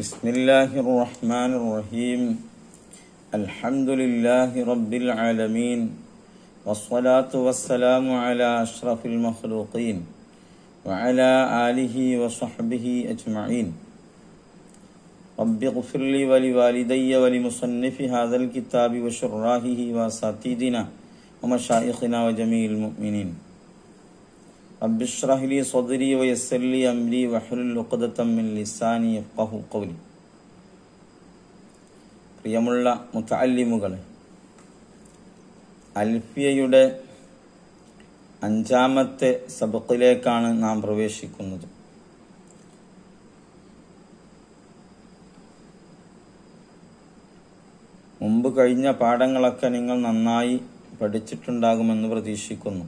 بسم الله الرحمن الرحيم. الحمد لله رب العالمين والصلاة والسلام على أشرف المخلوقين وعلى آله وصحبه أجمعين. رب اغفر لي ولوالدي ولمصنف هذا الكتاب وشراهه وأساتذنا ومشايخنا وجميع المؤمنين. رب اشرح لي صدري ويسر لي أمري واحلل عقدة من لساني يفقه قولي പ്രിയമുള്ള മുത്തല്ലിമുകളെ അൽഫിയയുടെ അഞ്ചാമത്തെ സബക്കിലേക്കാണ് നാം പ്രവേശിക്കുന്നത് മുമ്പ് കഴിഞ്ഞ പാഠങ്ങളൊക്കെ നിങ്ങൾ നന്നായി പഠിച്ചിട്ടുണ്ടാകുമെന്ന് പ്രതീക്ഷിക്കുന്നു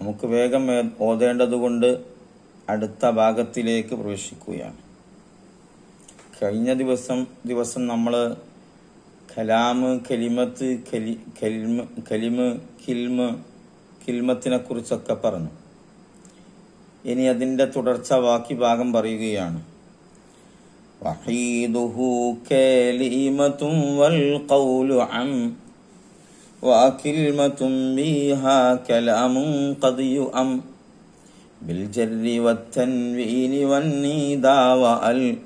നമുക്ക് വേഗം ഓതേണ്ടതുകൊണ്ട് അടുത്ത ഭാഗത്തിലേക്ക് പ്രവേശിക്കുകയാണ്. കഴിഞ്ഞ ദിവസം ദിവസം നമ്മൾ കലാമ് കലിമത്ത് കലി കലിമ കലിമ് കിൽമ് കിൽമത്തിനെ കുറിച്ചൊക്കെ പറഞ്ഞു. ഇനി അതിന്റെ തുടർച്ച ബാക്കി ഭാഗം പറയുകയാണ്. വഹീദുഹു കലിമത്തും വൽ ഖൗലു അം وكلمة بها قضي أم بالجر والتنوين والنيدا وأل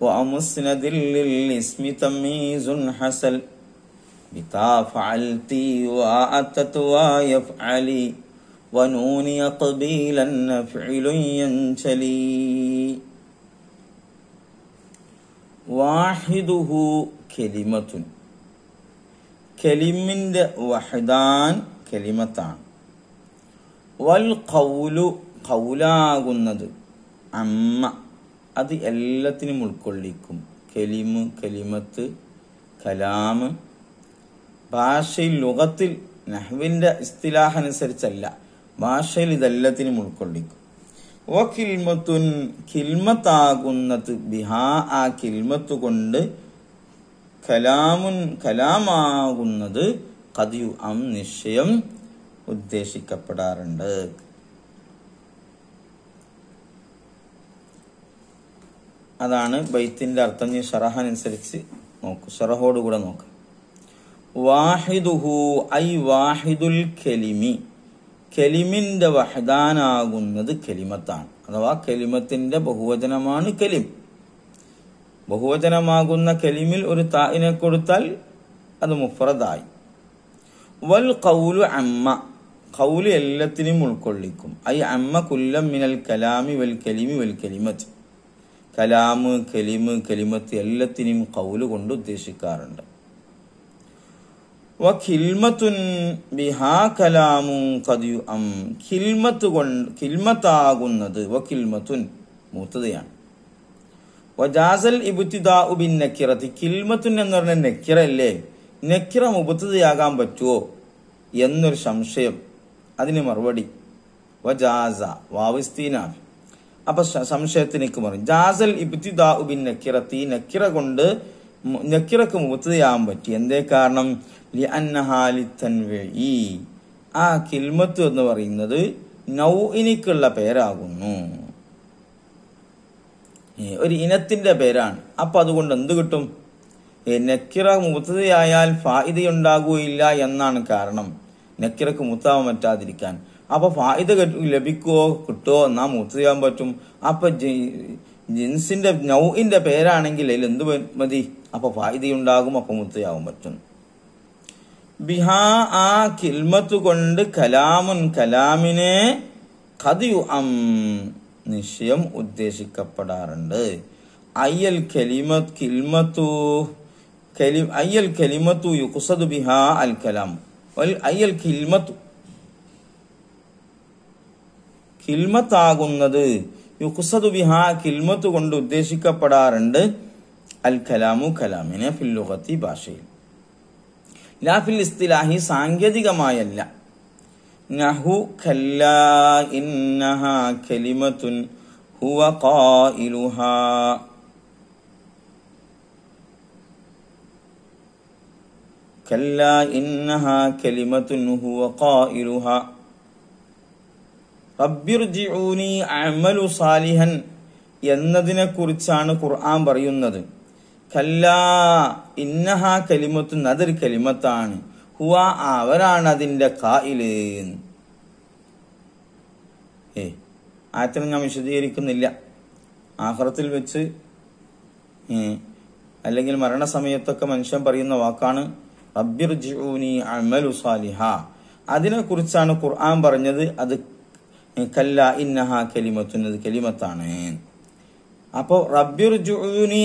ومسند للاسم تمييز حسل بتا فعلتي وأتت ويفعلي ونوني قبيلا فعل ينشلي واحدة كلمة കെലിമിന്റെ വഹദാൻ കലിമത്താണ്. വൽ കൗലു കൗലാകുന്നത് അമ്മ. അത് എല്ലാത്തിനും ഉൾക്കൊള്ളിക്കും. കെലിമ് കെലിമത്ത് കലാമ്. ഭാഷയിൽ ലുഗത്തിൽ നെഹ്വിന്റെ ഇസ്തിലാഹ അനുസരിച്ചല്ല ഭാഷയിൽ ഇതെല്ലാത്തിനും ഉൾക്കൊള്ളിക്കും. ഓ കിൽമത്തുൻ കിൽമത്താകുന്നത് ബിഹാ ആ കിൽമത്ത് കൊണ്ട് കലാമുൻ കലാമാകുന്നത് കതിയു അം നിശ്ചയം ഉദ്ദേശിക്കപ്പെടാറുണ്ട്. അതാണ് ബൈത്തിന്റെ അർത്ഥം. ഈ ഷറഹനുസരിച്ച് നോക്കൂ. ഷറഹോടുകൂടെ നോക്കാം. വാഹിദുഹു ഐ വാഹിദുൽ കെലിമി. കെലിമിന്റെ വഹദാനാകുന്നത് കെലിമത്താണ്. അഥവാ കെലിമത്തിന്റെ ബഹുവചനമാണ് കെലിം. ബഹുവചനമാകുന്ന കലിമിൽ ഒരു തായിനെ കൊടുത്താൽ അത് മുഫറദായി വൽ കൗലു അമ്മ. കൗൽ എല്ലാത്തിനും ഉൾക്കൊള്ളിക്കും. ഐ അമ്മ കുല്ലം മിനൽ കലാമി വൽ കലിമി വൽ കലിമത്ത്. കലാമ് കലിമ് കലിമത്ത് എല്ലാത്തിനും കൗൽ കൊണ്ട് ഉദ്ദേശിക്കാറുണ്ട്. ഖിൽമത്ത് കൊണ്ട് ഖിൽമത്താകുന്നത് വ ഖിൽമത്തുൻ മൂത്തതയാണ്. വജാസൽ ഇബുത്തിദാ ഉബിൻ നക്കിറത്തി കിൽമത്തുൻ എന്ന് പറഞ്ഞ നെക്കിറല്ലേ? നെക്കിറ മുബത്തതയാകാൻ പറ്റുമോ എന്നൊരു സംശയം. അതിന് മറുപടി വജാസ വാവിസ്തീനാണ് അപ്പൊ സംശയത്തിനേക്ക് മറി ജാസൽ ഇബ്തിദാ ഉബിൻ നക്കിറത്തി നക്കിറ കൊണ്ട് നക്കിറക്ക് മുബത്തതയാകാൻ പറ്റി. എന്തേ കാരണം? ആ കിൽമത്ത് എന്ന് പറയുന്നത് നൗഇനിക്കുള്ള പേരാകുന്നു. ഒരു ഇനത്തിന്റെ പേരാണ്. അപ്പൊ അതുകൊണ്ട് എന്ത് കിട്ടും? നക്കിറ മുത്തതയായാൽ ഫായിദയുണ്ടാകുകയില്ല എന്നാണ് കാരണം. നക്കിറക്ക് മുത്താവാൻ പറ്റാതിരിക്കാൻ അപ്പൊ ഫായിദ ലഭിക്കുവോ കിട്ടുമോ എന്നാ മുത്തതയാൻ പറ്റും. അപ്പൊ ജിൻസിന്റെ നൗഇന്റെ പേരാണെങ്കിൽ അതിൽ എന്ത് മതി? അപ്പൊ ഫായിദയുണ്ടാകും അപ്പൊ മുത്തയാവാൻ പറ്റും. ബിഹാ ആ കിൽമത്ത് കൊണ്ട് കലാമുൻ കലാമിനെ കഥയു അം. നിശ്ചയം ഉദ്ദേശിക്കപ്പെടാറുണ്ട്. അയ്യൽ കലിമത് കിൽമത്തു കലി അയ്യൽ കലിമത്തു യുഖ്സദു ബിഹാ അൽ കലാം. അയ്യൽ കിൽമത്തു കിൽമത്താകുന്നത് യുഖ്സദു ബിഹാ കിൽമത്ത് കൊണ്ട് ഉദ്ദേശിക്കപ്പെടാറുണ്ട്. അൽ കലാമു കലാമിനെ ഫിൽ ലുഗത്തി ഭാഷയിൽ. ലാഫിൽ ഇസ്തിലാഹി സാങ്കേതികമായല്ല. നഹു കല്ല ഇന്നഹ കലിമതുൻ ഹുവ ഖായിലുഹ. കല്ല ഇന്നഹ കലിമതുൻ ഹുവ ഖായിലുഹ. റബ്ബിർജിഊനി അഅമലു സാലിഹൻ എന്നതിനെക്കുറിച്ചാണ് ഖുർആൻ പറയുന്നത്. കല്ല ഇന്നഹ കലിമത്തുൻ നദർ കലിമത്താണ്. ഹുവ അവരാണ് അതിന്റെ കായിൽ. ഏ ആയത്തിനെ ഞാൻ വിശദീകരിക്കുന്നില്ല. ആഹ്റത്തിൽ വെച്ച് അല്ലെങ്കിൽ മരണസമയത്തൊക്കെ മനുഷ്യൻ പറയുന്ന വാക്കാണ് റബ്ബിർജിഊനി അമലു സാലിഹ. അതിനെ കുറിച്ചാണ് ഖുർആൻ പറഞ്ഞത് അത് കല്ല ഇന്നഹ കലിമത്തുൻ കലിമത്താണ്. അപ്പോ റബ്ബിർജുനി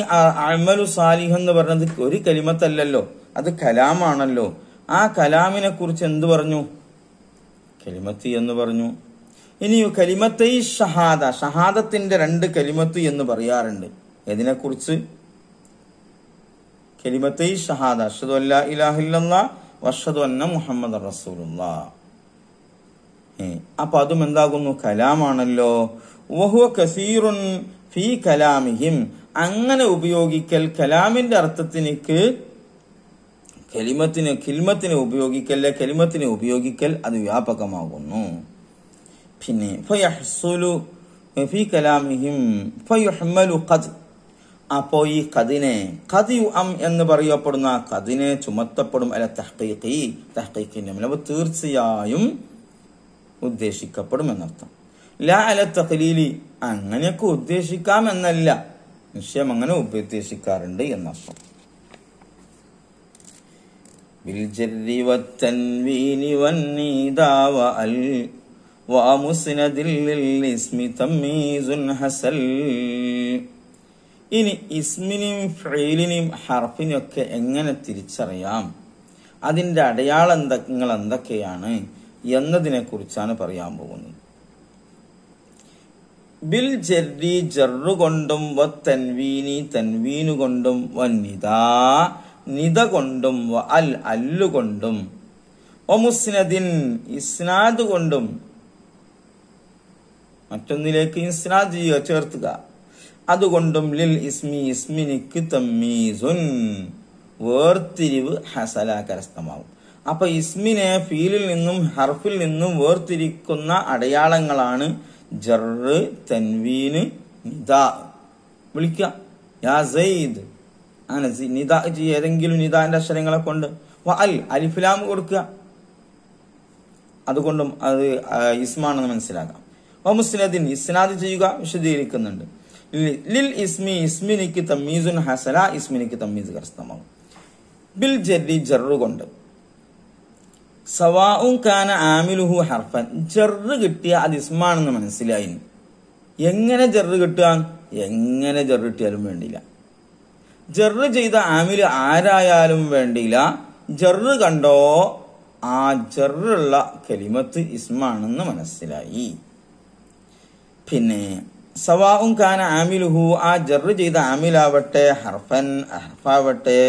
അമലു സാലിഹ് എന്ന് പറഞ്ഞത് ഒരു കലിമത്തല്ലല്ലോ അത് കലാമാണല്ലോ. ആ കലാമിനെ കുറിച്ച് എന്തു പറഞ്ഞു? കലിമത്ത് എന്ന് പറഞ്ഞു. ഇനി കലിമത്തൈ ഷഹാദ. ഷഹാദത്തിന്റെ രണ്ട് കലിമത്ത് എന്ന് പറയാറുണ്ട്. എതിനെക്കുറിച്ച് കലിമത്തൈ ഷഹാദ. അഷദ് അല്ലാ ഇലാഹ ഇല്ലല്ലാ വഷ്ഹദു അന്ന മുഹമ്മദ് റസൂലുള്ള. അപ്പൊ അതും എന്താകുന്നു? കലാമാണല്ലോ. കസീറുൻ ഫീ കലാമിഹിം. അങ്ങനെ ഉപയോഗിക്കൽ കലാമിന്റെ അർത്ഥത്തിനിക്ക് കലിമത്തിന് കിൽമത്തിന് ഉപയോഗിക്കൽ കെലിമത്തിന് ഉപയോഗിക്കൽ അത് വ്യാപകമാകുന്നു. പിന്നെ അപ്പോ ഈ കതിനെ കതിയു അം എന്ന് പറയപ്പെടുന്ന കതിനെ ചുമത്തപ്പെടും അല്ല തഹ്ഖീഖി തഹ്ഖീഖിന്റെ മേലെ. അപ്പൊ തീർച്ചയായും ഉദ്ദേശിക്കപ്പെടും എന്നർത്ഥം. ലാ അല തഖലീലി അങ്ങനെയൊക്കെ ഉദ്ദേശിക്കാം എന്നല്ല. നിശ്ചയം അങ്ങനെ ഉപദേശിക്കാറുണ്ട് എന്നർത്ഥം. بالجر والتنوين والنيدا وال ومسند للاسم تمييز حسل ഇനി ഇസ്മിനെയും ഫെയിലിനെയും ഹർഫിനെയും ഒക്കെ എങ്ങനെ തിരിച്ചറിയാം അതിന്റെ അടയാളങ്ങൾ എന്തൊക്കെയാണ് എന്നതിനെ കുറിച്ചാണ് പറയാൻ പോകുന്നത് ബിൽ ജെറി ജറു കൊണ്ടും വ തൻവീനി തൻവീനു കൊണ്ടും വ നിദാ നിത കൊണ്ടും അൽ അല്ലുകൊണ്ടും കൊണ്ടും വ മുസ്നദിൻ ഇസ്നാദ് കൊണ്ടും. മറ്റൊന്നിലേക്ക് ഇസ്നാദ് ചെയ്യുക ചേർത്തുക. അതുകൊണ്ടും ലിൽ ഇസ്മി ഇസ്മിനിക്ക് തമ്മീസുൻ. വേർതിരിവ് ഹസല കരസ്ഥമാവും. അപ്പൊ ഇസ്മിനെ ഫീലിൽ നിന്നും ഹർഫിൽ നിന്നും വേർതിരിക്കുന്ന അടയാളങ്ങളാണ് ജറ് തൻവീന് നിദ. വിളിക്കുക. യാ അങ്ങനെ നിത ഏതെങ്കിലും നിതാന്റെ അക്ഷരങ്ങളെ കൊണ്ട് അൽ അലിഫിലാം കൊടുക്കുക. അതുകൊണ്ടും അത് ഇസ്മാണെന്ന് മനസ്സിലാക്കാം. വ മുസ്ലിദിൻ ഇസ്നാദ് ചെയ്യുക വിശദീകരിക്കുന്നുണ്ട്. ലിൽ ഇസ്മി ഇസ്മിനിക്ക് തമ്മീസുൻ ഹസല ഇസ്മിനിക്ക് തമ്മീസ് കരസ്ഥമാകും ബിൽ ജെറി ജറു കൊണ്ട്. സവാഉം കാന ആമിലുഹു ഹർഫൻ. ജറ് കിട്ടിയ അത് ഇസ്മാണെന്ന് മനസ്സിലായി. എങ്ങനെ ജറ് കിട്ടുക എങ്ങനെ ജറ് കിട്ടിയാലും വേണ്ടില്ല ജറ് ചെയ്ത ആമിൽ ആരായാലും വേണ്ടിയില്ല. ജറ് കണ്ടോ? ആ ജറുള്ള കലിമത്ത് ഇസ്മാണെന്ന് മനസ്സിലായി. പിന്നെ സവാഉം കാന ആമിലുഹു ആ ജറ് ചെയ്ത ആമിലാവട്ടെ ഹർഫൻ ഹർഫാവട്ടെ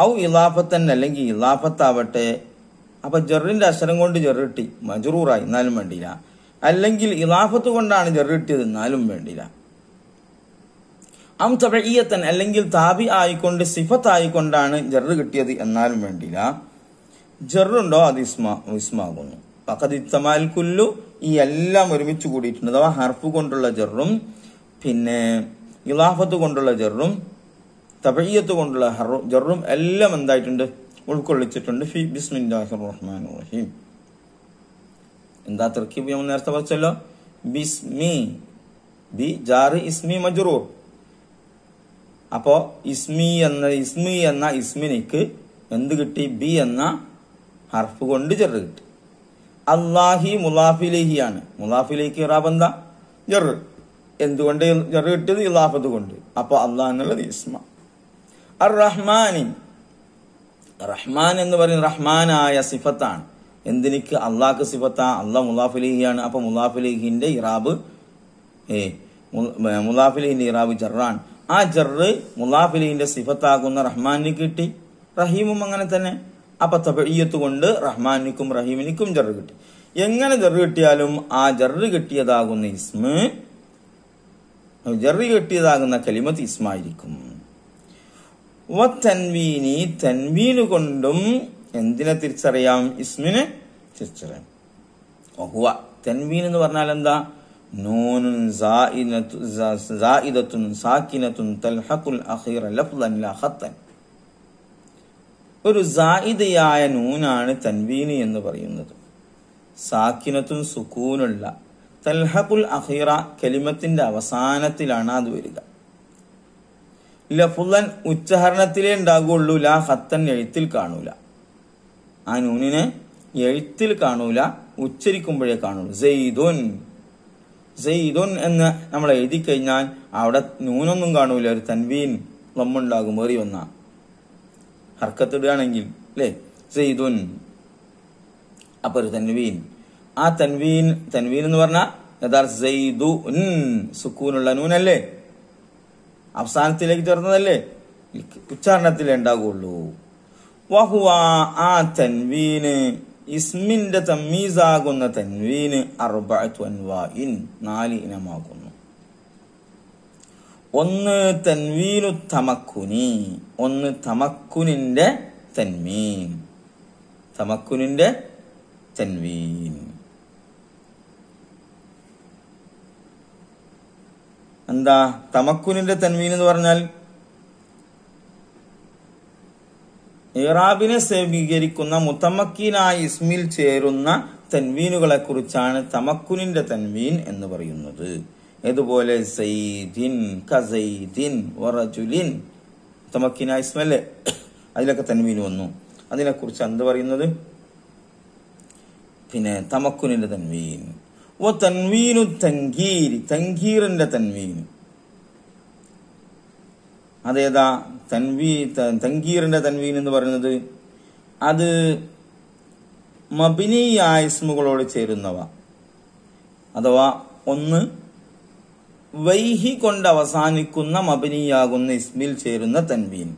ഔ ഇലാഫത്തൻ അല്ലെങ്കിൽ ഇലാഫത്താവട്ടെ അപ്പൊ ജറിന്റെ അക്ഷരം കൊണ്ട് ജെറിട്ടി മജറൂറായി എന്നാലും വേണ്ടിയില്ല. അല്ലെങ്കിൽ ഇലാഫത്ത് കൊണ്ടാണ് ജെറിട്ടിയത് എന്നാലും വേണ്ടില്ല അം തബഈയത്തൻ അല്ലെങ്കിൽ താബി ആയിക്കൊണ്ട് സിഫത്ത് ആയിക്കൊണ്ടാണ് ജറ് കിട്ടിയത് എന്നാലും വേണ്ടില്ല. ജറുണ്ടോ അത് ഇസ്മ ഇസ്മാകുന്നു. പക്കതിത്തമാൽ കുല്ലു ഈ എല്ലാം ഒരുമിച്ച് കൂടിയിട്ടുണ്ട്. അഥവാ ഹർഫ് കൊണ്ടുള്ള ജറും പിന്നെ ഇലാഫത്ത് കൊണ്ടുള്ള ജറും തബയ്യത്ത് കൊണ്ടുള്ള ഹറു ജറും എല്ലാം എന്തായിട്ടുണ്ട്? ഉൾക്കൊള്ളിച്ചിട്ടുണ്ട്. ഫി ബിസ്മില്ലാഹിർ റഹ്മാൻ റഹീം. എന്താ തർക്കീബ് നമ്മൾ നേരത്തെ പറഞ്ഞല്ലോ ബിസ്മി ബി ജാറ് ഇസ്മി മജ്റൂർ. അപ്പോ ഇസ്മി എന്ന ഇസ്മി എന്ന ഇസ്മിനിക്ക് എന്ത് കിട്ടി? ബി എന്ന ഹർഫ് കൊണ്ട് ചെറു കിട്ടി. അള്ളാഹി മുലാഫിലേഹിയാണ്. മുലാഫിലേക്ക് ഇറാബ് എന്താ? ജറ്. എന്തുകൊണ്ട് ജറ് കിട്ടിയത്? ഇലാഫത്ത് കൊണ്ട്. അപ്പൊ അള്ളാഹ് എന്നുള്ളത് ഇസ്മ. അർ റഹ്മാനി റഹ്മാൻ എന്ന് പറയുന്നത് റഹ്മാനായ സിഫത്താണ്. എന്തിനിക്ക്? അള്ളാഹ്ക്ക് സിഫത്താ. അള്ളാഹ് മുലാഫിലേഹിയാണ്. അപ്പൊ മുലാഫിലേഹിന്റെ ഇറാബ് ഏ മുലാഫിലേഹിന്റെ ഇറാബ് ജറാൻ ആ ജറ് മുലാഫിലിന്റെ സിഫത്താകുന്ന റഹ്മാനിന് കിട്ടി റഹീമും അങ്ങനെ തന്നെ. അപ്പൊ തബയ്യത്ത് കൊണ്ട് റഹ്മാനിക്കും റഹീമിനിക്കും ജറ് കിട്ടി. എങ്ങനെ ജറ് കിട്ടിയാലും ആ ജറ് കിട്ടിയതാകുന്ന ഇസ്മ് ജറ് കിട്ടിയതാകുന്ന കലിമത്ത് ഇസ്മായിരിക്കും. വ തൻവീനി തൻവീന് കൊണ്ടും എന്തിനെ തിരിച്ചറിയാം? ഇസ്മിനെ തിരിച്ചറിയാം. വഹുവ. തൻവീൻ എന്ന് പറഞ്ഞാൽ എന്താ? നൂനുൻ സായിദത്തുൻ സാക്കിനത്തുൻ തൽഹഖുൽ അഖീറ ലഫ്ളൻ ലാ ഖത്തൻ. ഒരു സായിദയായ നൂനാണ് തൻവീന് എന്ന് പറയുന്നത്. സാക്കിനത്തും സുക്കൂനുള്ള തൽഹഖുൽ അഖീറ കലിമത്തിന്റെ അവസാനത്തിലാണ് അത് വരിക. ലഫുലൻ ഉച്ചാരണത്തിലേ ഉണ്ടാകുള്ളൂ ലാ ഹത്തൻ എഴുത്തിൽ കാണൂല. ആ നൂനിനെ എഴുത്തിൽ കാണൂല ഉച്ചരിക്കുമ്പോഴേ കാണുള്ളൂ. സെയ്ദുൻ സെയ്ദുൻ എന്ന് നമ്മൾ എഴുതി കഴിഞ്ഞാൽ അവിടെ നൂനൊന്നും കാണൂല ഒരു തൻവീൻ ലമ്മുണ്ടാകും ഏറി വന്ന. ഹർക്കത്തിടുകയാണെങ്കിൽ അല്ലേ? സെയ്ദുൻ അപ്പൊ ഒരു തൻവീൻ. ആ തൻവീൻ തൻവീൻ എന്ന് പറഞ്ഞാൽ യഥാർത്ഥ സെയ്ദു സുക്കൂനുള്ള നൂനല്ലേ? അവസാനത്തിലേക്ക് ചേർന്നതല്ലേ? ഉച്ചാരണത്തിലേ ഉണ്ടാകുള്ളൂ വഹുവ ആ തൻവീന് ഇസ്മിന്റെ തമ്മീസാകുന്ന തൻവീന് അർബഅത്തു നാല് ഇനമാകുന്നു. ഒന്ന് തൻവീനു തമക്കുനി ഒന്ന് തമക്കുനിന്റെ തൻവീൻ. തമക്കുനിന്റെ തൻവീൻ. എന്താ? തമക്കുനിന്റെ തൻവീൻ എന്ന് പറഞ്ഞാൽ ഇറാബിനെ സ്വീകരിക്കുന്ന മുത്തമക്കീനായ ഇസ്മിൽ ചേരുന്ന തൻവീനുകളെ കുറിച്ചാണ് തമക്കുനിന്റെ തൻവീൻ എന്ന് പറയുന്നത്. ഇതുപോലെ വറജുലിൻ ഇസ്മല്ലേ? അതിലൊക്കെ തൻവീൻ വന്നു. അതിനെക്കുറിച്ച് എന്ത് പറയുന്നത്? പിന്നെ തമക്കുനിന്റെ തൻവീൻ. ഓ തൻവീനു തങ്കീരി തങ്കീറിന്റെ തൻവീൻ. അതേതാ? തൻവീ തങ്കീറിന്റെ തൻവീൻ എന്ന് പറയുന്നത് അത് മബിനിയായ ഇസ്മുകളോട് ചേരുന്നവ. അഥവാ ഒന്ന് വൈഹി കൊണ്ട് അവസാനിക്കുന്ന മബിനിയാകുന്ന ഇസ്മിൽ ചേരുന്ന തൻവീൻ.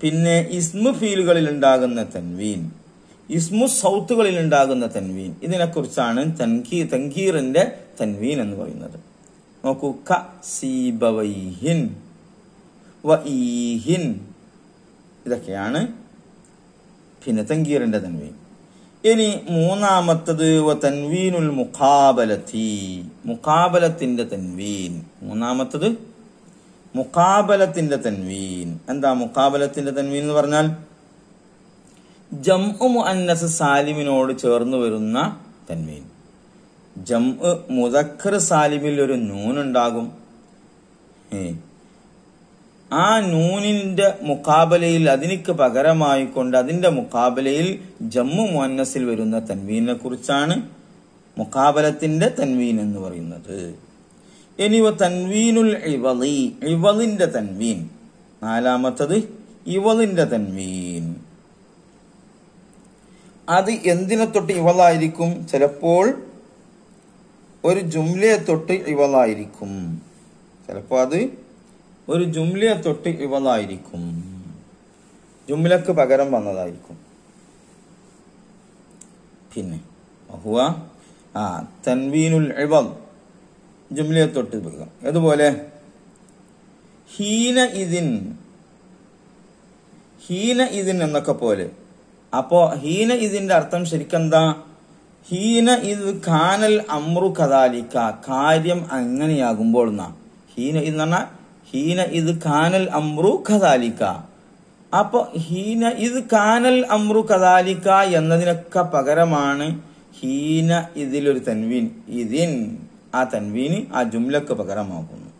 പിന്നെ ഇസ്മു ഫീലുകളിൽ ഉണ്ടാകുന്ന തൻവീൻ. ഇസ്മു സൗത്തുകളിൽ ഉണ്ടാകുന്ന തൻവീൻ. ഇതിനെക്കുറിച്ചാണ് തൻകീ തങ്കീറിന്റെ തൻവീൻ എന്ന് പറയുന്നത്. നോക്കൂ ക സീബവൈഹിൻ വഈഹിൻ. ഇതൊക്കെയാണ് പിന്നെ തങ്കീറിന്റെ തൻവീൻ. ഇനി മൂന്നാമത്തത് വ തൻവീനുൽ മുഖാബലത്തി. മുഖാബലത്തിന്റെ തൻവീൻ. മൂന്നാമത്തത് മുഖാബലത്തിന്റെ തൻവീൻ. എന്താ മുഖാബലത്തിന്റെ തൻവീൻ എന്ന് പറഞ്ഞാൽ? ജംഉ മുഅന്നസ് സാലിമിനോട് ചേർന്ന് വരുന്ന തൻവീൻ. ജംഉ മുദക്കർ സാലിമിൽ ഒരു നൂനുണ്ടാകും. ഏ ആ നൂനിന്റെ മുക്കാബലയിൽ അതിനിക്ക് പകരമായി കൊണ്ട് അതിന്റെ മുക്കാബലയിൽ ജമ്മു മുഅന്നസിൽ വരുന്ന തൻവീനെ കുറിച്ചാണ് മുക്കാബലത്തിന്റെ തൻവീൻ എന്ന് പറയുന്നത്. ഇനി തൻവീനുൽ ഇവളി ഇവളിന്റെ തൻവീൻ. നാലാമത്തത് ഇവളിന്റെ തൻവീൻ. അത് എന്തിനെ തൊട്ട് ഇവളായിരിക്കും? ചിലപ്പോൾ ഒരു ജുംലയെ തൊട്ട് ഇവളായിരിക്കും. ചിലപ്പോൾ അത് ഒരു ജുംലയെ തൊട്ട് ഇവന്നായിരിക്കും ജുംലക്ക് പകരം വന്നതായിരിക്കും. പിന്നെ ഹുവ ആ തൻവീനുൽ ഇവൽ ജുംലയെ തൊട്ട് പകരം അതുപോലെ ഹീന ഇതിൻ ഹീന ഇതിൻ എന്നൊക്കെ പോലെ. അപ്പോ ഹീന ഇതിന്റെ അർത്ഥം ശരിക്കെന്താ? ഹീന ഇത് കാനൽ അമ്രു കദാലിക്ക കാര്യം അങ്ങനെയാകുമ്പോൾ എന്നാ? ഹീന ഇത് പറഞ്ഞാൽ ഹീന ഇത് കാനൽ അമ്രു കദാലിക്ക അപ്പൊ ഹീന ഇത് കാനൽ അമ്രു കദാലിക്ക എന്നതിനൊക്കെ പകരമാണ് ഹീന ഇതിലൊരു തൻവീൻ. ഇതിൻ ആ തൻവീന് ആ ജുംലക്ക് പകരമാകുന്നു.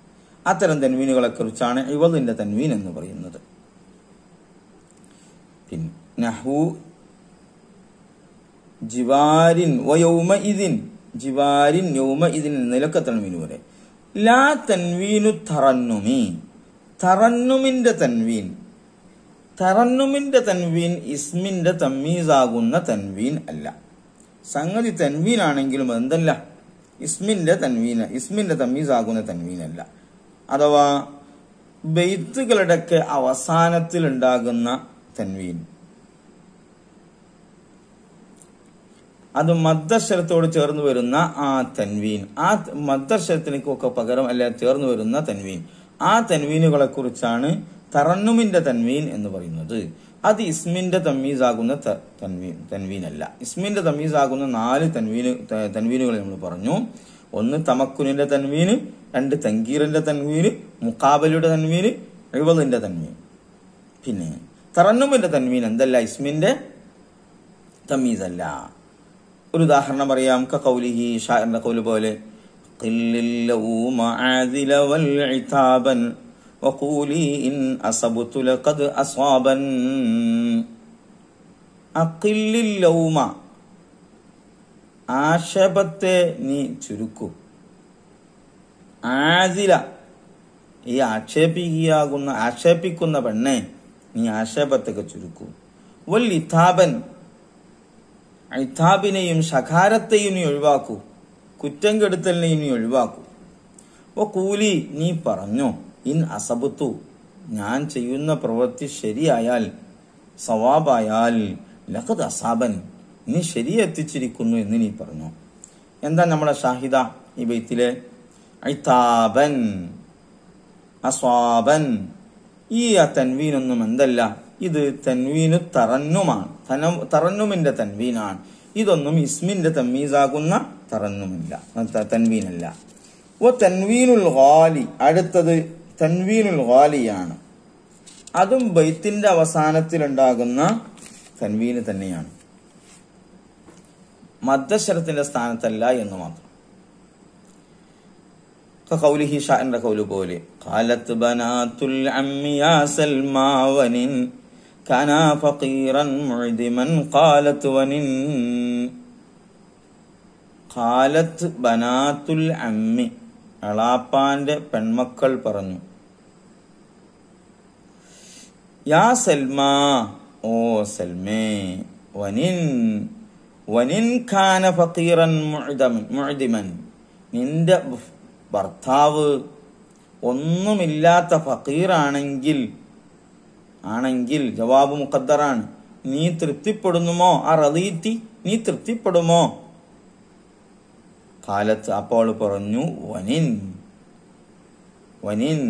അത്തരം തൻവീനുകളെ കുറിച്ചാണ് ഇവതിന്റെ തൻവീൻ എന്ന് പറയുന്നത്. പിന്നെ നഹു ജിവാരിൻ യൗമ ഇതിൻ ജിവാരിൻ യൗമ ഇതിൻ നിലക്ക വരെ. ലാ തൻവീനു തറന്നുമി. തറന്നുമിന്റെ തൻവീൻ. തറന്നുമിന്റെ തൻവീൻ ഇസ്മിന്റെ തമ്മീസാകുന്ന തൻവീൻ അല്ല. സംഗതി തൻവീൻ ആണെങ്കിലും എന്തല്ല ഇസ്മിന്റെ തൻവീൻ ഇസ്മിന്റെ തമ്മീസാകുന്ന തൻവീനല്ല അഥവാ ബെയ്ത്തുകളുടെയൊക്കെ അവസാനത്തിൽ ഉണ്ടാകുന്ന തൻവീൻ. അത് മദ്ദശരത്തോട് ചേർന്ന് വരുന്ന ആ തൻവീൻ. ആ മദ്ദശരത്തിനൊക്കെ പകരം അല്ല ചേർന്ന് വരുന്ന തൻവീൻ. ആ തൻവീനുകളെ കുറിച്ചാണ് തറന്നുമിന്റെ തൻവീൻ എന്ന് പറയുന്നത്. അത് ഇസ്മിന്റെ തമ്മീസാകുന്ന തൻവീൻ തൻവീനല്ല. ഇസ്മിന്റെ തമ്മീസാകുന്ന നാല് തൻവീന് തൻവീനുകൾ നമ്മൾ പറഞ്ഞു. ഒന്ന് തമക്കുനിന്റെ തൻവീന് രണ്ട് തങ്കീറിന്റെ തൻവീന് മുക്കാബലിയുടെ തൻവീന് എഴുപതിന്റെ തൻവീൻ. പിന്നെ തറന്നുമിന്റെ തൻവീൻ എന്തല്ല? ഇസ്മിന്റെ തമ്മീസല്ല. ഒരു ഉദാഹരണം പറയാം കൗലിഹി ഷാറിന്റെ കൗൽ പോലെ. ആക്ഷേപത്തെ നീ ചുരുക്കൂ. ആദില ഈ ആക്ഷേപിക്കുകയാകുന്ന ആക്ഷേപിക്കുന്ന പെണ്ണെ നീ ആക്ഷേപത്തൊക്കെ ചുരുക്കൂ. വൽ ഇതാപൻ ഇഥാബിനെയും ശകാരത്തെയും നീ ഒഴിവാക്കൂ. കുറ്റം കെടുത്തലിനെയും നീ ഒഴിവാക്കൂ. ഓ കൂലി നീ പറഞ്ഞോ? ഇൻ അസബത്തു. ഞാൻ ചെയ്യുന്ന പ്രവൃത്തി ശരിയായാൽ സവാബായാൽ ലഖദ് അസാബൻ നീ ശരി എത്തിച്ചിരിക്കുന്നു എന്ന് നീ പറഞ്ഞു? എന്താ നമ്മുടെ ഷാഹിദ ഈ ബൈത്തിലെ? ഐതാബൻ അസ്വാബൻ. ഈ ആ തൻവീനൊന്നും എന്തല്ല? ഇത് തൻവീനു തറന്നുമാണ്. തറന്നുമിന്റെ തൻവീനാണ്. ഇതൊന്നും ഇസ്മിന്റെ തമ്മീസാകുന്ന തറന്നുമില്ല. തൻവീനല്ല. ഓ തൻവീനുൽ ഹാലി അടുത്തത് തൻവീനുൽ ഹാലിയാണ് അതും ബൈത്തിന്റെ അവസാനത്തിലുണ്ടാകുന്ന തൻവീന് തന്നെയാണ്. മദ്ദശ്വരത്തിന്റെ സ്ഥാനത്തല്ല എന്ന് മാത്രം. കൗലിഹി ഷാന്റെ കൗലു പോലെ കാലത്ത് ബനാത്തുൽ അമ്മിയാ സൽമാവനിൻ سلمى ونن كان فقيرا معدما قالت ونن قالت بنات العم എളാപ്പാന്റെ പെൺമക്കൾ പറഞ്ഞു യാ സൽമ ഓ സൽമേ വനിൻ വനിൻ ഖാന ഫക്കീറൻ മുഅ്ദമൻ മുഅ്ദിമൻ നിന്റെ ഭർത്താവ് ഒന്നുമില്ലാത്ത ഫക്കീറാണെങ്കിൽ ആണെങ്കിൽ ജവാബ് മുഖദ്ദറാണ്. നീ തൃപ്തിപ്പെടുന്നുമോ? ആ റദീറ്റി നീ തൃപ്തിപ്പെടുമോ? കാലത്ത് അപ്പോൾ പറഞ്ഞു വനിൻ വനിൻ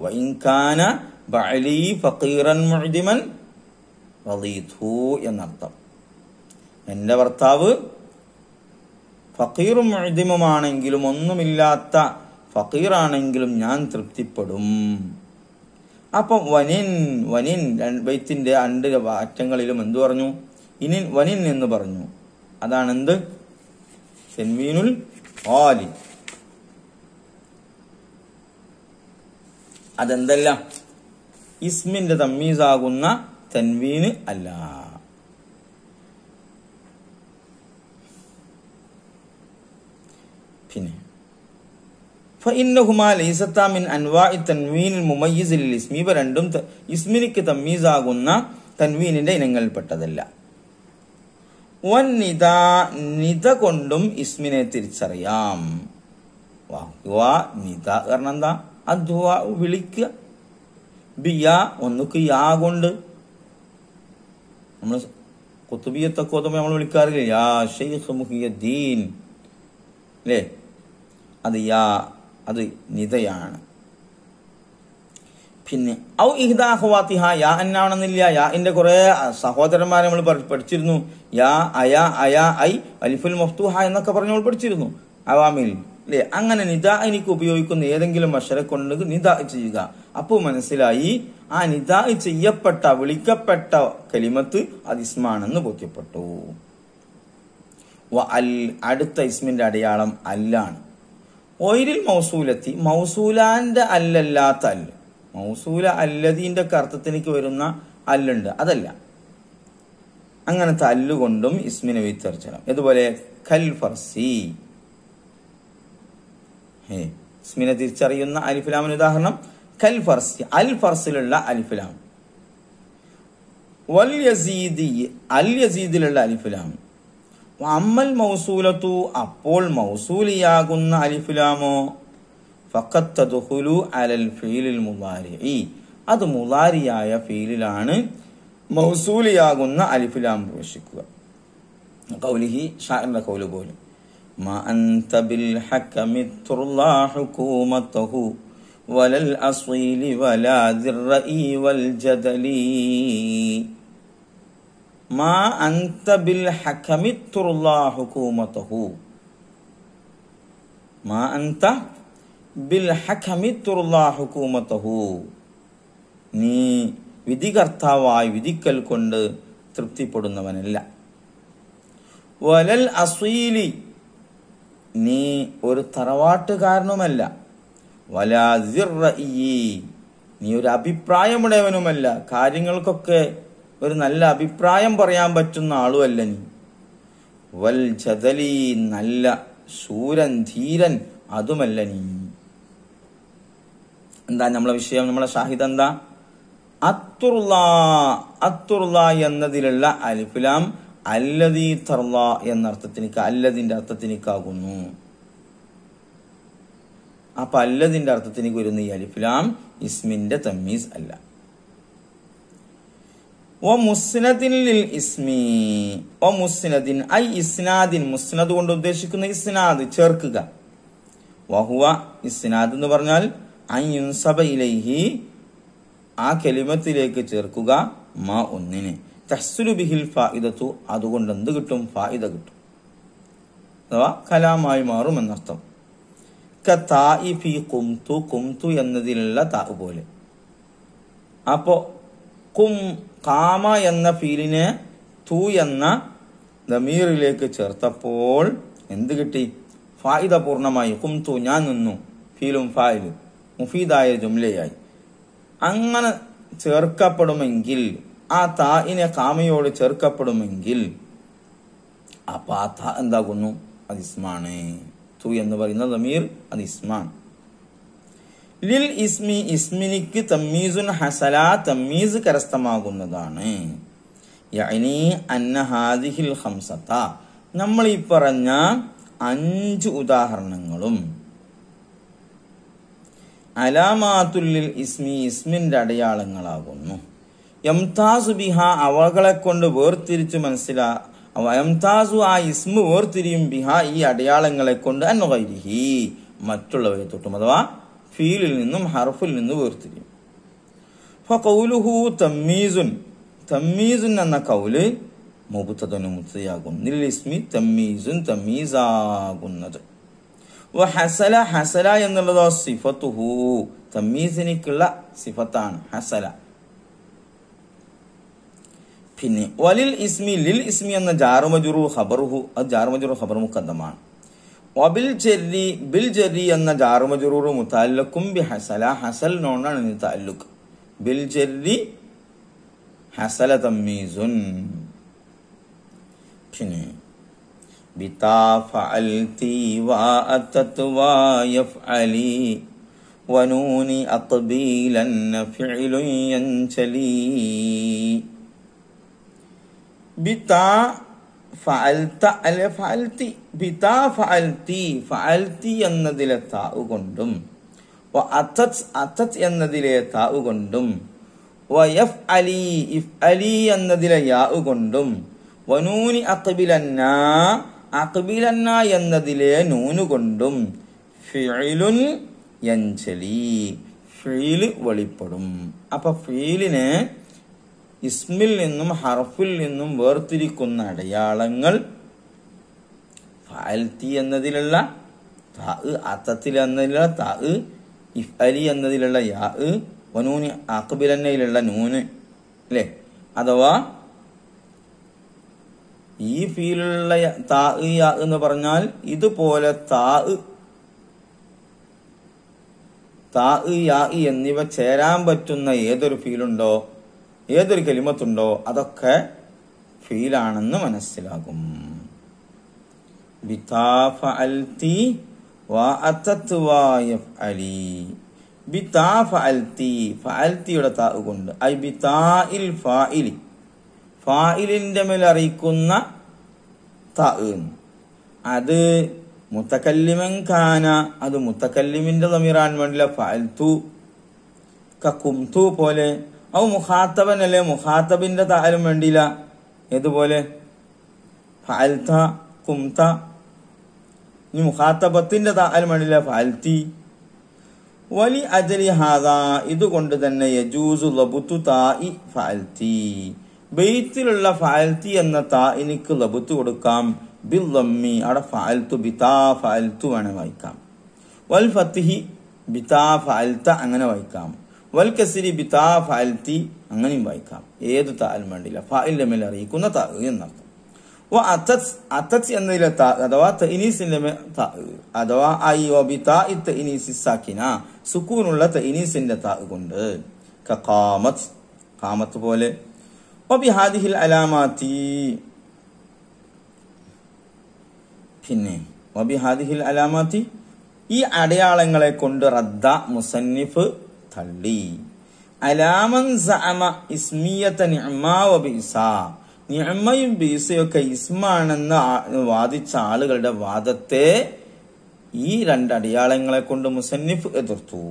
വൈൻകാന ബഅലി ഫക്കീറൻ മുഅ്ദിമൻ റദീതു എന്നർത്ഥം. എന്റെ ഭർത്താവ് ഫക്കീറും മുഅ്ദിമുമാണെങ്കിലും ഒന്നുമില്ലാത്ത ഫക്കീറാണെങ്കിലും ഞാൻ തൃപ്തിപ്പെടും. അപ്പം വനിൻ വനിൻ ബൈത്തിന്റെ രണ്ട് അറ്റങ്ങളിലും എന്തു പറഞ്ഞു? ഇനിൻ വനിൻ എന്ന് പറഞ്ഞു. അതാണ് എന്ത് തെൻവീനുൽ ഓലി അതെന്തല്ല? ഇസ്മിന്റെ തമ്മീസാകുന്ന തൻവീന് അല്ല. പിന്നെ ഫഇന്നഹുമാ ലൈസത്താ മിൻ അൻവാഇ തൻവീനിൽ മുമയ്യിസിൽ ഇസ്മി ഇവ രണ്ടും ഇസ്മിനിക്ക് തമ്മീസാകുന്ന തൻവീനിന്റെ ഇനങ്ങളിൽപ്പെട്ടതല്ല വൻ നിത നിത കൊണ്ടും ഇസ്മിനെ തിരിച്ചറിയാം. നിത കാരണം എന്താ? അധ്വ വിളിക്കുക. ബിയ ഒന്നുക്ക് യാ കൊണ്ട്. നമ്മൾ കുത്തുബിയത്തൊക്കെ ഓതുമ്പോൾ നമ്മൾ വിളിക്കാറില്ല? യാ ഷെയ്ഖ് മുഹിയുദ്ദീൻ. അല്ലേ അത് യാ അത് നിതയാണ്. പിന്നെ ഔ ഇഹ്ദാഹുവാത്തിഹ യാ എന്നാണെന്നില്ല യാ ഇന്റെ കുറെ സഹോദരന്മാരെ നമ്മൾ പഠിച്ചിരുന്നു. യാ അയ അയ ഐ അലിഫുൽ മഫ്തുഹ എന്നൊക്കെ പറഞ്ഞ് നമ്മൾ പഠിച്ചിരുന്നു. അവാമിൽ അല്ലേ അങ്ങനെ നിത എനിക്ക് ഉപയോഗിക്കുന്ന ഏതെങ്കിലും അക്ഷര കൊണ്ട് നിത ചെയ്യുക. അപ്പോൾ മനസ്സിലായി ആ നിത ചെയ്യപ്പെട്ട വിളിക്കപ്പെട്ട കലിമത്ത് അത് ഇസ്മാണെന്ന് ബോധ്യപ്പെട്ടു അടുത്ത ഇസ്മിന്റെ അടയാളം അല്ലാണ്. ഒയിരിൽ മൗസൂലത്തി. മൗസൂലാന്റെ അല്ലല്ലാത്ത അല്ല്. മൗസൂല അല്ലദീന്റെ ഒക്കെ അർത്ഥത്തിലേക്ക് വരുന്ന അല്ലുണ്ട്. അതല്ല. അങ്ങനത്തെ അല്ലുകൊണ്ടും ഇസ്മിനെ വിത്തറിച്ചണം ഇതുപോലെ ഖൽ ഫർസി. ഇസ്മിനെ തിരിച്ചറിയുന്ന അലിഫിലാമിന് ഉദാഹരണം. ഖൽ ഫർസി അൽ ഫർസിലുള്ള അലിഫിലാം. വൽ യസീദി അൽ യസീദിലുള്ള അലിഫിലാം. അമ്മൽ മൗസൂലത്തു അപ്പോൾ മൗസൂലിയാകുന്ന അലിഫുലാമോ ഫക്കത്തതുഹുലു അലൽ ഫീലിൽ മുലാരി അത് മുലാരിയായ ഫീലിലാണ് മൗസൂലിയാകുന്ന അലിഫുലാം പ്രവേശിക്കുക കൗലിഹി ഷാറിന്റെ കൗല് പോലും ما أنت بالحكم ترضى حكومته ولا الأصيل ولا മാ അന്ത ബിൽ ഹഖമിത്തുറുല്ലാ ഹുക്കൂമത്തഹു മാ അന്ത ബിൽ ഹഖമിത്തുറുല്ലാ ഹുക്കൂമത്തഹു നീ വിധികർത്താവായി വിധിക്കൽ കൊണ്ട് തൃപ്തിപ്പെടുന്നവനല്ല. വലൽ അസീലി. നീ ഒരു തറവാട്ടുകാരനുമല്ല. വലാ നീ ഒരു അഭിപ്രായമുടയവനുമല്ല. കാര്യങ്ങൾക്കൊക്കെ ഒരു നല്ല അഭിപ്രായം പറയാൻ പറ്റുന്ന ആളുമല്ല നീ? വൽ ജദലി നല്ല ശൂരൻ ധീരൻ അതുമല്ല നീ. എന്താ നമ്മളെ വിഷയം? നമ്മളെ ഷാഹിദ് എന്താ? അത്തുർല എന്നതിലുള്ള അലിഫുലാം അല്ലദീ തർല എന്ന അർത്ഥത്തിനിക്ക് അല്ലതിന്റെ അർത്ഥത്തിനിക്കാകുന്നു. അപ്പൊ അല്ലതിന്റെ അർത്ഥത്തിനിക്ക് വരുന്ന ഈ അലിഫുലാം ഇസ്മിന്റെ തമ്മീസ് അല്ല. ഇസ്മി ഐ ഇസ്നാദിൻ. മുസ്നദ് കൊണ്ട് ഉദ്ദേശിക്കുന്ന ഇസ്നാദ് ചേർക്കുക. വഹുവ ഇസ്നാദ് എന്ന് പറഞ്ഞാൽ ഇലൈഹി. ആ കെലിമത്തിലേക്ക് ചേർക്കുക മാ ഒന്നിന്. തഹ്സുലു ബിഹിൽ ഫായിദത്തു അതുകൊണ്ട് എന്ത് കിട്ടും? ഫായിദ കിട്ടും. അഥവാ കലാമായി മാറും എന്നർത്ഥം കത്തായി ഫി കുംതു. കുംതു എന്നതിലുള്ള താ പോലെ. അപ്പോ കും കാമ എന്ന ഫീലിനെ തു എന്ന ദമീറിലേക്ക് ചേർത്തപ്പോൾ എന്ത് കിട്ടി? ഫായിദ പൂർണമായി. കുംതു ഞാൻ നിന്നു. ഫീലും ഫായിലും. മുഫീദായ ജുംലയായി. അങ്ങനെ ചേർക്കപ്പെടുമെങ്കിൽ ആ തായിനെ കാമയോട് ചേർക്കപ്പെടുമെങ്കിൽ അപ്പൊ ആ താ എന്താകുന്നു? അത് ഇസ്മാണ്. തു എന്ന് പറയുന്ന ദമീർ അത് ലിൽ ഇസ്മി ഇസ്മിനിക്ക് തമ്മീസുൻ ഹസല തമ്മീസ് കരസ്ഥമാകുന്നതാണ്. യഅനി ഹാദിഹിൽ നമ്മൾ ഈ പറഞ്ഞ അഞ്ച് ഉദാഹരണങ്ങളും. അലാമാത്തുല്ലിൽ ഇസ്മി ഇസ്മിന്റെ അടയാളങ്ങളാകുന്നു. എംതാസു ബിഹ അവകളെ കൊണ്ട് വേർതിരിച്ച് മനസ്സിലാ എംതാസു ആ ഇസ്മു വേർതിരിയും ബിഹ ഈ അടയാളങ്ങളെ കൊണ്ട് അന്നുകൈരിഹി മറ്റുള്ളവരെ തൊട്ടും അഥവാ ഫീലിൽ നിന്നും ഹർഫിൽ നിന്നും വേർതിരിയും ഫൗലുഹു തമ്മീസുൻ തമ്മീസുൻ എന്ന കൗൽ മുബുത്തതനു മുത്തയാകും നിൽ ഇസ്മി തമ്മീസുൻ തമ്മീസാകുന്നത് വ ഹസല ഹസല എന്നുള്ളതോ സിഫത്തുഹു തമ്മീസിനിക്കുള്ള സിഫത്താണ് ഹസല പിന്നെ വലിൽ ഇസ്മി ലിൽ ഇസ്മി എന്ന ജാറുമജുറു ഖബറുഹു അത് ജാറുമജുറു ഖബർ മുക്കദ്ദമാണ് വബിൽ ജെറി ബിൽ ജെറി എന്ന ജാറുമജുറൂർ മുത്താലക്കും ബി ഹസല ഹസൽ നോണാണ് ഇതിന് താല്ലുക്ക് ബിൽ ജെറി ഹസല തമ്മീസുൻ പിന്നെ ബിതാ ഫഅൽതി വഅതത് വയഫ്അലി വനൂനി അഖബീലൻ ഫിഅലുൻ യൻചലി ബിതാ ഫഅൽത അല്ലെ എന്നതിലെ താവ് കൊണ്ടും വ അതത് അതത് എന്നതിലെ താവ് കൊണ്ടും വയഫ് അലി ഇഫ് അലി എന്നതിലെ യാവ് കൊണ്ടും വനൂനി അക്ബിലന്ന അക്ബിലന്ന എന്നതിലെ നൂന് കൊണ്ടും ഫിഇലുൻ യൻചലി ഫീൽ വെളിപ്പെടും. അപ്പൊ ഫീലിനെ ഇസ്മിൽ നിന്നും ഹർഫിൽ നിന്നും വേർതിരിക്കുന്ന അടയാളങ്ങൾ ഫാൽത്തി എന്നതിലുള്ള താ അത്തത്തിൽ എന്നതിലുള്ള താ ഇഫ് അലി എന്നതിലുള്ള യാ വനൂനി അക്ബിലന്നയിലുള്ള നൂന് അല്ലേ? അഥവാ ഈ ഫീലുള്ള താ യാ എന്ന് പറഞ്ഞാൽ ഇതുപോലെ താ താ യാ എന്നിവ ചേരാൻ പറ്റുന്ന ഏതൊരു ഫീലുണ്ടോ? ഏതൊരു കലിമത്തുണ്ടോ അതൊക്കെ ഫീലാണെന്ന് മനസ്സിലാകും. കൊണ്ട്. അറിയിക്കുന്ന അത് മുത്തക്കല്ലിമൻ കാന അത് മുത്തക്കല്ലിമിന്റെ തമീറാൻ വേണ്ടില്ല ഫാൽത്തു കുംതു പോലെ ഔ മുഖാത്തബൻ അല്ലെ മുഖാത്തബിന്റെ താലും വേണ്ടിയില്ല. ഏതുപോലെ? ഫാൽത്ത കുംത. ഇനി മുഖാത്തബത്തിന്റെ താലും വേണ്ടിയില്ല. ഫാൽത്തി വലി അജലി ഹാദ ഇതുകൊണ്ട് തന്നെ യജൂസു ലബുത്തു തായി ഫാൽത്തി ബെയ്ത്തിലുള്ള ഫാൽത്തി എന്ന താ എനിക്ക് ലബുത്ത് കൊടുക്കാം. ബിൽ ലമ്മി അവിടെ ഫാൽത്തു ബിതാ ഫാൽത്തു വേണേ വായിക്കാം. വൽ ഫത്തിഹി ബിതാ ഫാൽത്ത അങ്ങനെ വായിക്കാം. വൽ കസിരി ബിതാ ഫാൽത്തി അങ്ങനെയും വായിക്കാം. ഏത് താലും വേണ്ടില്ല ഫാലിന്റെ മേൽ അറിയിക്കുന്ന താ എന്നർത്ഥം. വ അത്തസ് അത്തസ് എന്നതിലെ താ അഥവാ തഇനീസിന്റെ മേൽ താ അഥവാ ഐ വ ബിതാ തഇനീസി സാക്കിന സുക്കൂനുള്ള തഇനീസിന്റെ താ കൊണ്ട്. കാമത്ത് കാമത്ത് പോലെ. വബിഹാദിഹിൽ അലാമാത്തി. പിന്നെ വബിഹാദിഹിൽ അലാമാത്തി. ഈ അടയാളങ്ങളെ കൊണ്ട് റദ്ദ മുസന്നിഫ് തള്ളി. അലാമൻ സഅമ ബീസയൊക്കെ ഇസ്മാണെന്ന് വാദിച്ച ആളുകളുടെ വാദത്തെ ഈ രണ്ട് അടയാളങ്ങളെ കൊണ്ട് മുസന്നിഫ് എതിർത്തു.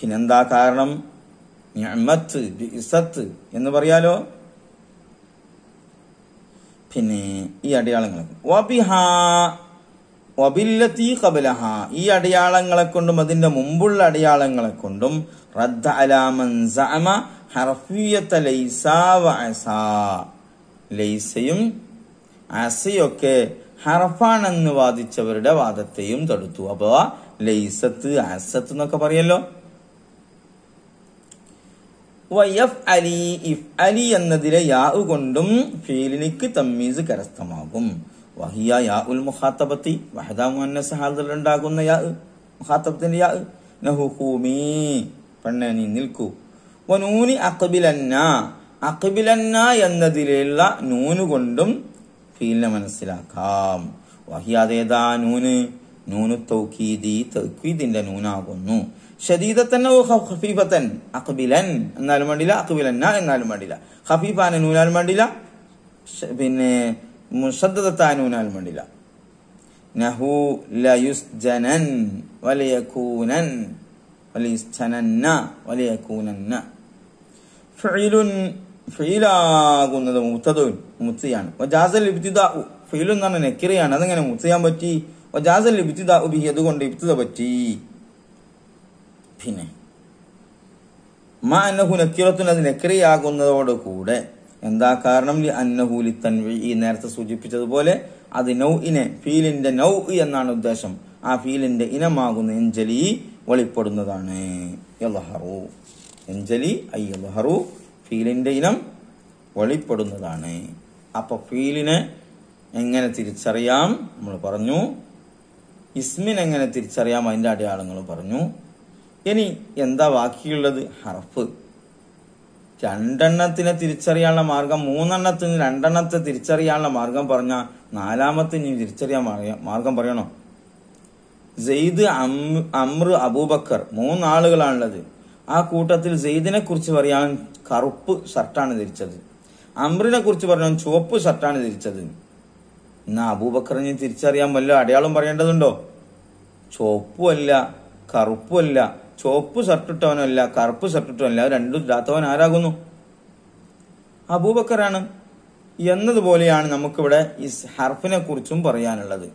പിന്നെന്താ കാരണം? ഞമ്മത്ത് ബിസത്ത് എന്ന് പറയാലോ? പിന്നെ ഈ അടയാളങ്ങൾ വബില്ലത്തി കബലഹ ഈ അടയാളങ്ങളെ കൊണ്ടും അതിന്റെ മുമ്പുള്ള അടയാളങ്ങളെ കൊണ്ടും റദ്ദ അലാമൻ സഅമ ഹർഫിയത്ത ലൈസയും അസയൊക്കെ ഹർഫാണെന്ന് വാദിച്ചവരുടെ വാദത്തെയും തടുത്തു. അപ്പൊ ലൈസത്ത് അസത്ത് എന്നൊക്കെ പറയല്ലോ. വയഫ് അലി ഇഫ് അലി എന്നതിലെ യാ കൊണ്ടും ഫീലിനിക്ക് തമ്മീസ് കരസ്ഥമാകും. വഹിയ യാ ഉൽ മുഹാത്തബത്തി വഹദ യാ മുഹാത്തബത്തിന്റെ യാ നഹുഹൂമീ പെണ്ണെ നീ നിൽക്കൂ. വനൂനി അക്ബിലന്ന അക്ബിലന്ന എന്നതിലുള്ള നൂന് കൊണ്ടും ഫീലിനെ മനസ്സിലാക്കാം. വഹിയ അതേതാ നൂന്? നൂനു തൗക്കീദി തൗക്കീദിന്റെ നൂനാകുന്നു. ഖ- ഖഫീഫത്തൻ അഖ്ബിലൻ എന്നാലും വേണ്ടില്ല അക്ബിലന്ന എന്നാലും വേണ്ടില്ല ഖഫീഫാന നൂനാലും വേണ്ടില്ല പിന്നെ മുഷദ്ദത്തായ നൂനാലും വേണ്ടില്ല. നഹു ലയുസ്ജനൻ വലയകൂനൻ വലിസ്തനന്ന വലയകൂനന്ന. ഫിഇലുൻ ഫീലാകുന്നത് മുത്തതുൻ മുത്തയാണ്. വജാസൽ ഇബ്തിദാഉ ഫീലു എന്ന് പറഞ്ഞ നെക്കിറയാണ്. അതെങ്ങനെ മുത്തയാൻ പറ്റി? വജാസൽ ഇബ്തിദാഉ ബിഹി അതുകൊണ്ട് ഇബ്തിദ പറ്റി. പിന്നെ മാ അന്നഹു നക്കിറത്തുൻ അത് നെക്കിറയാകുന്നതോടുകൂടെ എന്താ കാരണം? ലി അന്നഹു ലി തൻവി ഈ നേരത്തെ സൂചിപ്പിച്ചതുപോലെ അത് നൗഇനെ ഫീലിന്റെ നൗ എന്നാണ് ഉദ്ദേശം. ആ ഫീലിന്റെ ഇനമാകുന്ന എഞ്ചലി വെളിപ്പെടുന്നതാണ്. യലഹറു. എഞ്ചലി ഐ യലഹറു ഫീലിന്റെ ഇനം വെളിപ്പെടുന്നതാണ്. അപ്പൊ ഫീലിനെ എങ്ങനെ തിരിച്ചറിയാം? നമ്മൾ പറഞ്ഞു. ഇസ്മിൻ എങ്ങനെ തിരിച്ചറിയാം? അതിന്റെ അടയാളങ്ങൾ പറഞ്ഞു. ഇനി എന്താ ബാക്കിയുള്ളത്? ഹർഫ് രണ്ടെണ്ണത്തിനെ തിരിച്ചറിയാനുള്ള മാർഗം മൂന്നെണ്ണത്തിന് രണ്ടെണ്ണത്തെ തിരിച്ചറിയാനുള്ള മാർഗം പറഞ്ഞ നാലാമത്തിന് തിരിച്ചറിയാൻ മാർഗം പറയണോ? സെയ്ദ് അമ്ര അബൂബക്കർ മൂന്നാളുകളാണുള്ളത്. ആ കൂട്ടത്തിൽ സെയ്ദിനെ കുറിച്ച് പറയാൻ കറുപ്പ് ഷർട്ടാണ് ധരിച്ചത്. അമ്രിനെ കുറിച്ച് പറഞ്ഞാൽ ചുവപ്പ് ഷർട്ടാണ് ധരിച്ചത്. എന്നാ അബൂബക്കറിനെ തിരിച്ചറിയാൻ വല്ല അടയാളം പറയേണ്ടതുണ്ടോ? ചുവപ്പുമല്ല കറുപ്പുമല്ല ചുവപ്പ് ഷർട്ടിട്ടവനല്ല കറുപ്പ് ഷർട്ടിട്ടവനല്ല രണ്ടും ഇല്ലാത്തവൻ ആരാകുന്നു? അബൂബക്കറാണ്. എന്നതുപോലെയാണ് നമുക്കിവിടെ ഇസ് ഹർഫിനെ കുറിച്ചും പറയാനുള്ളത്.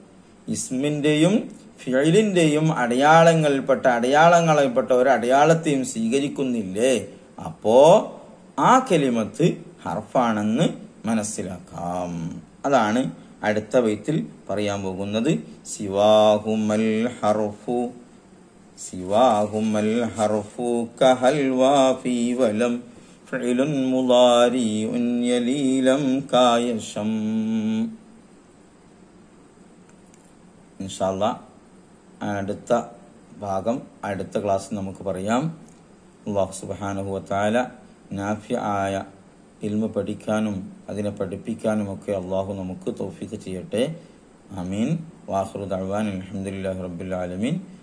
ഇസ്മിന്റെയും ഫിയലിന്റെയും അടയാളങ്ങളിൽപ്പെട്ട അടയാളങ്ങളിൽപ്പെട്ട ഒരു അടയാളത്തെയും സ്വീകരിക്കുന്നില്ലേ? അപ്പോ ആ കെലിമത്ത് ഹർഫാണെന്ന് മനസ്സിലാക്കാം. അതാണ് അടുത്ത വയത്തിൽ പറയാൻ പോകുന്നത്. സിവാഹുമൽ ഹർഫു. വാഫി വലം ഫിലുൻ كايشم شاء الله അടുത്ത ഭാഗം അടുത്ത ക്ലാസ് നമുക്ക് പറയാം. അള്ളാഹു സുബാനുഹുവത്തായ നാഫ്യ ആയ ഇൽമ പഠിക്കാനും അതിനെ പഠിപ്പിക്കാനും ഒക്കെ അള്ളാഹു നമുക്ക് തോഫിക്ക് ചെയ്യട്ടെ. അമീൻ വാഹുറു ദഅ്വാൻ അലഹമുല്ലാ റബ്ബിൽ